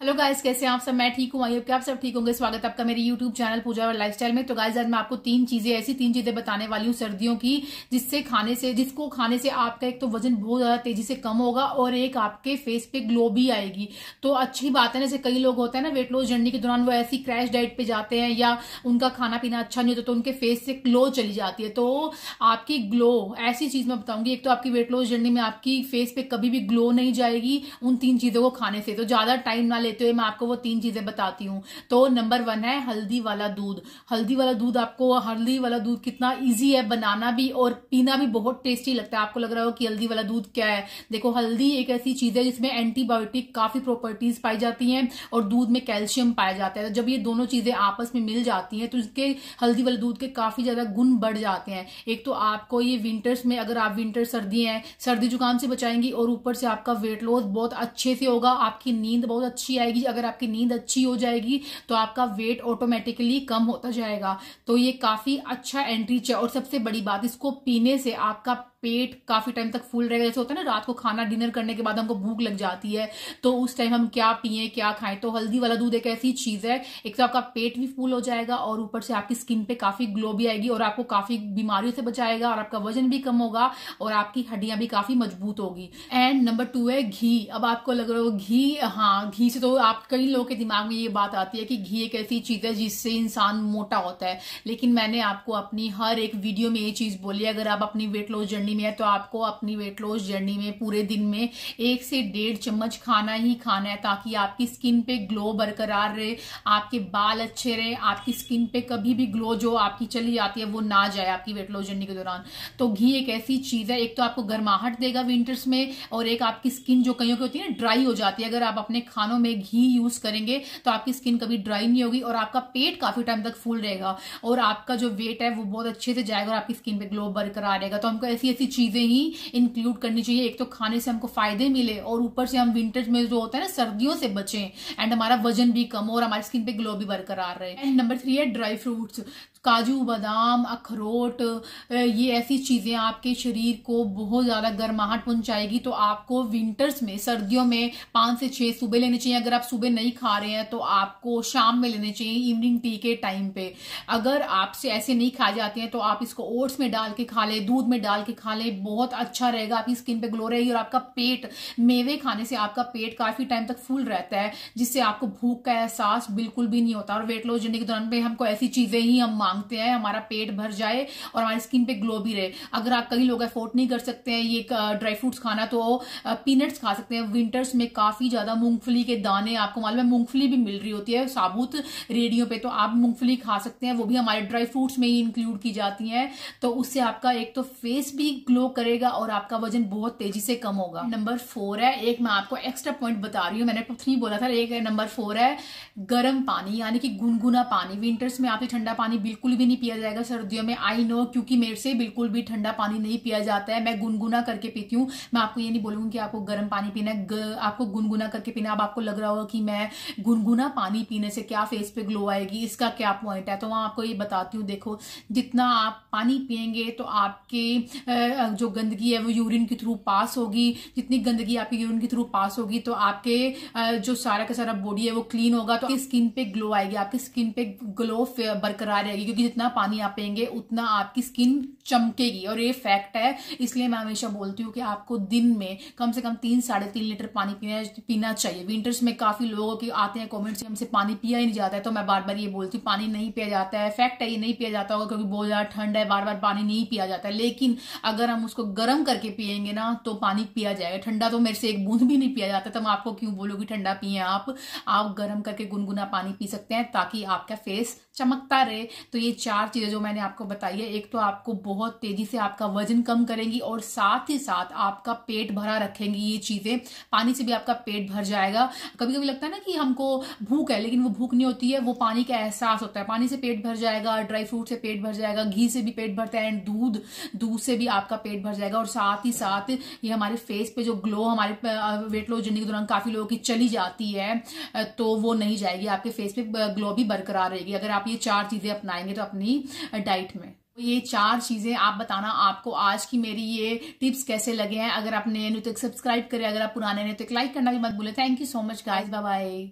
Hello guys कैसे हैं आप सब? मैं ठीक हूँ। आई क्या आप सब ठीक होंगे। स्वागत है आपका मेरे यूट्यूब चैनल पूजा और लाइफस्टाइल में। तो गाइस आज मैं आपको तीन चीज़ें, ऐसी तीन चीज़ें बताने वाली हूँ सर्दियों की, जिससे खाने से, जिसको खाने से आपका एक तो वज़न बहुत ज़्यादा तेज़ी से कम होगा और एक आपके फेस पे ग्लो भी आएगी। तो अच्छी बात है ना, जैसे कई लोग होते हैं ना वेट लॉस जर्नी के दौरान वो ऐसी क्रैश डाइट पे जाते हैं या उनका खाना पीना अच्छा नहीं होता तो उनके फेस से ग्लो चली जाती है। तो आपकी ग्लो ऐसी चीज़ मैं बताऊँगी। एक तो आपकी वेट लॉस जर्नी में आपकी फेस पे कभी भी ग्लो नहीं जाएगी उन तीन चीज़ों को खाने से। तो ज़्यादा टाइम ना लेते हुए मैं आपको वो तीन चीज़ें बताती हूँ। तो नंबर वन है हल्दी वाला दूध। हल्दी वाला दूध आपको, हल्दी वाला दूध कितना ईजी है, बनाना भी और पीना भी बहुत टेस्टी लगता है। आपको लग रहा हो कि हल्दी वाला दूध क्या है। देखो, हल्दी एक ऐसी चीज़ है जिसमें एंटीबायोटिक काफ़ी प्रॉपर्टीज़ पाई जाती हैं और दूध में कैल्शियम पाया जाता है। तो जब ये दोनों चीज़ें आपस में मिल जाती हैं तो इसके हल्दी वाले दूध के काफ़ी ज़्यादा गुण बढ़ जाते हैं। एक तो आपको ये विंटर्स में, अगर आप विंटर सर्दी है, सर्दी जुकाम से बचाएँगी और ऊपर से आपका वेट लॉस बहुत अच्छे से होगा, आपकी नींद बहुत अच्छी आएगी अगर आपकी नींद अच्छी हो जाएगी तो आपका वेट ऑटोमेटिकली कम होता जाएगा। तो ये काफ़ी अच्छा एंट्री और सबसे बड़ी बात, इसको पीने से आपका पेट काफ़ी टाइम तक फुल रहेगा। जैसे होता है ना, रात को खाना डिनर करने के बाद हमको भूख लग जाती है तो उस टाइम हम क्या पिए, क्या खाएँ? तो हल्दी वाला दूध एक ऐसी चीज़ है, एक तो आपका पेट भी फुल हो जाएगा और ऊपर से आपकी स्किन पे काफ़ी ग्लो भी आएगी और आपको काफ़ी बीमारियों से बचाएगा और आपका वज़न भी कम होगा और आपकी हड्डियाँ भी काफ़ी मज़बूत होगी। एंड नंबर टू है घी। अब आपको लग रहा हो घी? हाँ घी से तो आप कई लोगों के दिमाग में ये बात आती है कि घी एक ऐसी चीज़ है जिससे इंसान मोटा होता है। लेकिन मैंने आपको अपनी हर एक वीडियो में ये चीज़ बोली, अगर आप अपनी वेट लॉस जर्नी में है तो आपको अपनी वेट लॉस जर्नी में पूरे दिन में एक से डेढ़ चम्मच खाना ही खाना है, ताकि आपकी स्किन पे ग्लो बरकरार रहे, आपके बाल अच्छे रहे, आपकी स्किन पे कभी भी ग्लो जो आपकी चली जाती है, वो ना जाए आपकी वेट लॉस जर्नी के दौरान। तो घी एक ऐसी चीज़ है, एक तो आपको गर्माहट देगा विंटर्स में, और एक आपकी स्किन जो कहीं होती है ना ड्राई हो जाती है। अगर आप अपने खानों में घी यूज़ करेंगे तो आपकी स्किन कभी ड्राई नहीं होगी और आपका पेट काफ़ी टाइम तक फुल रहेगा और आपका जो वेट है वो बहुत अच्छे से जाएगा और आपकी स्किन पे ग्लो बरकरार रहेगा। तो हमको ऐसी ऐसी चीज़ें ही इंक्लूड करनी चाहिए। एक तो खाने से हमको फ़ायदे मिले और ऊपर से हम विंटर में जो होता है ना, सर्दियों से बचें एंड हमारा वज़न भी कम हो और हमारी स्किन पे ग्लो भी बरकरार रहे। एंड नंबर थ्री है ड्राई फ्रूट्स काजू, बादाम, अखरोट ये ऐसी चीज़ें आपके शरीर को बहुत ज़्यादा गर्माहट पहुंचाएगी। तो आपको विंटर्स में, सर्दियों में पाँच से छह सुबह लेने चाहिए। अगर आप सुबह नहीं खा रहे हैं तो आपको शाम में लेने चाहिए इवनिंग टी के टाइम पे। अगर आपसे ऐसे नहीं खाए जाते हैं तो आप इसको ओट्स में डाल के खा लें, दूध में डाल के खा लें, बहुत अच्छा रहेगा। आपकी स्किन पे ग्लो रहेगी और आपका पेट, मेवे खाने से आपका पेट काफ़ी टाइम तक फुल रहता है, जिससे आपको भूख का एहसास बिल्कुल भी नहीं होता। और वेट लॉस जर्नी के दौरान पे हमको ऐसी चीज़ें ही हम मांगते हैं, हमारा पेट भर जाए और हमारी स्किन पे ग्लो भी रहे। अगर आप कई लोग अफोर्ड नहीं कर सकते हैं, ये ड्राई फ्रूट्स खाना तो पीनट्स खा सकते हैं। विंटर्स में काफ़ी ज़्यादा मूंगफली के दाने आपको मालूम है, मूंगफली भी मिल रही होती है साबुत रेडियो पे तो आप मूंगफली खा सकते हैं। वो भी हमारे ड्राई फ्रूट्स में ही इंक्लूड की जाती है। तो उससे आपका एक तो फेस भी ग्लो करेगा और आपका वज़न बहुत तेज़ी से कम होगा। नंबर फोर है, एक मैं आपको एक्स्ट्रा पॉइंट बता रही हूँ। मैंने थ्री बोला था, एक नंबर फोर है, गर्म पानी, यानी कि गुनगुना पानी। विंटर्स में आपसे ठंडा पानी बिल्कुल भी नहीं पिया जाएगा सर्दियों में आई नो क्योंकि मेरे से बिल्कुल भी ठंडा पानी नहीं पिया जाता है। मैं गुनगुना करके पीती हूँ। मैं आपको ये नहीं बोलूँगी कि आपको गर्म पानी पीना है आपको गुनगुना करके पीना अब आपको लग रहा होगा कि मैं गुनगुना पानी पीने से क्या फेस पे ग्लो आएगी, इसका क्या पॉइंट है? तो मैं आपको ये बताती हूँ, देखो, जितना आप पानी पियेंगे तो आपके जो गंदगी है वो यूरिन के थ्रू पास होगी। जितनी गंदगी आपकी यूरिन के थ्रू पास होगी तो आपके जो सारा का सारा बॉडी है वो क्लीन होगा। तो आपकी स्किन पे ग्लो आएगी, आपकी स्किन पे ग्लो बरकरार रहेगी। क्योंकि जितना पानी आप पियेंगे, उतना आपकी स्किन चमकेगी। और ये फैक्ट है, इसलिए मैं हमेशा बोलती हूँ कि आपको दिन में कम से कम तीन, साढ़े तीन लीटर पानी पीना पीना चाहिए। विंटर्स में काफ़ी लोगों के आते हैं कॉमेंट्स हमसे पानी पिया ही नहीं जाता है तो मैं बार बार ये बोलती हूँ, पानी नहीं पिया जाता है। फैक्ट है, ये नहीं पिया जाता होगा क्योंकि बहुत ज़्यादा ठंड है बार बार पानी नहीं पिया जाता है। लेकिन अगर हम उसको गर्म करके पियेंगे ना तो पानी पिया जाएगा। ठंडा तो मेरे से एक बूंद भी नहीं पिया जाता तो मैं आपको क्यों बोलूँ ठंडा पिए आप? गर्म करके गुनगुना पानी पी सकते हैं ताकि आपका फेस चमकता रहे। तो ये चार चीज़ें जो मैंने आपको बताई है, एक तो आपको बहुत तेज़ी से आपका वज़न कम करेंगी और साथ ही साथ आपका पेट भरा रखेंगी ये चीज़ें। पानी से भी आपका पेट भर जाएगा। कभी कभी लगता है ना कि हमको भूख है, लेकिन वो भूख नहीं होती है, वो पानी का एहसास होता है। पानी से पेट भर जाएगा, ड्राई फ्रूट से पेट भर जाएगा, घी से भी पेट भरता है एंड दूध दूध से भी आपका पेट भर जाएगा। और साथ ही साथ ये हमारे फेस पे जो ग्लो हमारे वेट लॉस जर्नी के दौरान काफ़ी लोगों की चली जाती है तो वो नहीं जाएगी। आपके फेस पे ग्लो भी बरकरार रहेगी। अगर आप ये चार चीज़ें अपनाएँगे तो अपनी डाइट में। ये चार चीज़ें आप बताना आपको आज की मेरी ये टिप्स कैसे लगे हैं। अगर आप नए तो सब्सक्राइब करें, अगर आप पुराने ने तो लाइक करना भी मत भूले। Thank you so much guys bye bye